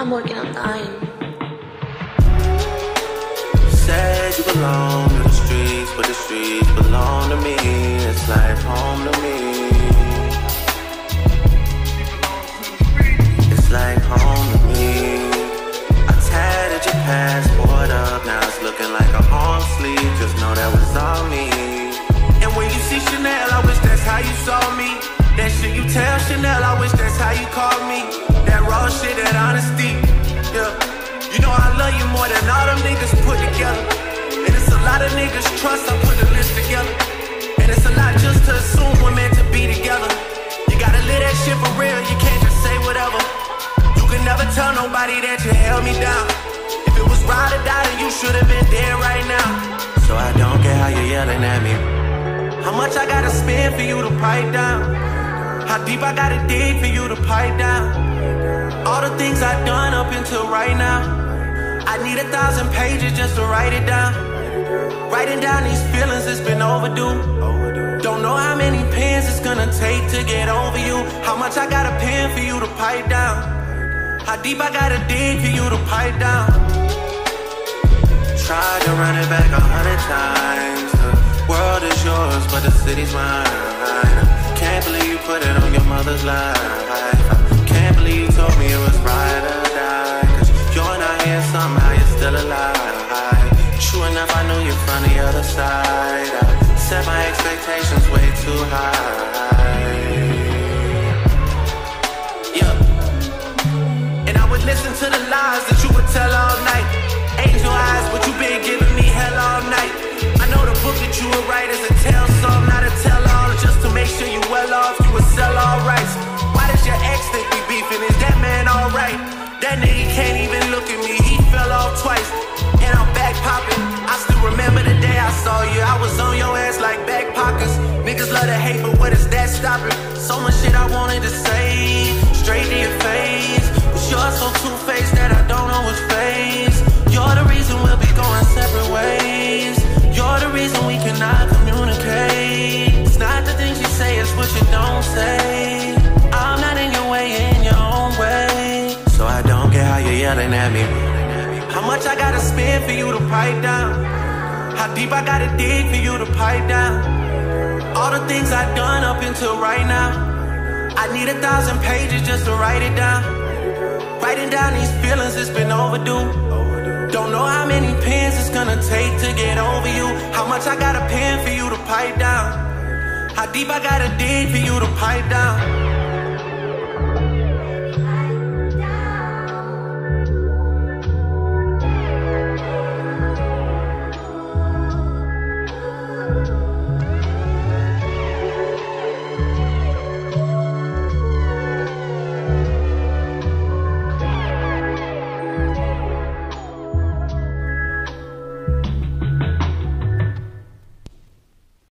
I'm working on dying. Said you belong to the streets, but the streets belong to me. It's like home to me. It's like home to me. I tatted your passport up, now it's looking like a arm sleeve. Just know that was all me. And when you see Chanel, I wish that's how you saw me. That shit you tell Chanel, I wish that's how you call lot of niggas trust, I put the list together. And it's a lot just to assume we're meant to be together. You gotta live that shit for real, you can't just say whatever. You can never tell nobody that you held me down. If it was ride or die, then you should have been dead right now. So I don't care how you're yelling at me. How much I gotta spend for you to pipe down? How deep I gotta dig for you to pipe down? All the things I've done up until right now. I need a thousand pages just to write it down. Writing down these feelings, it's been overdue. Don't know how many pens it's gonna take to get over you. How much I gotta pen for you to pipe down. How deep I gotta dig for you to pipe down. Tried to run it back a hundred times. The world is yours, but the city's mine. Can't believe you put it on your mother's life. I knew you from the other side. I set my expectations way too high. I saw you. I was on your ass like back pockets. Niggas love to hate, but what is that stopping? So much shit I wanted to say, straight to your face. But you're so two-faced that I don't know which face. You're the reason we'll be going separate ways. You're the reason we cannot communicate. It's not the things you say, it's what you don't say. I'm not in your way, in your own way. So I don't care how you're yelling at me. How much I gotta spend for you to pipe down? How deep I gotta dig for you to pipe down? All the things I've done up until right now. I need a thousand pages just to write it down. Writing down these feelings, it's been overdue. Don't know how many pens it's gonna take to get over you. How much I gotta pen for you to pipe down. How deep I gotta dig for you to pipe down.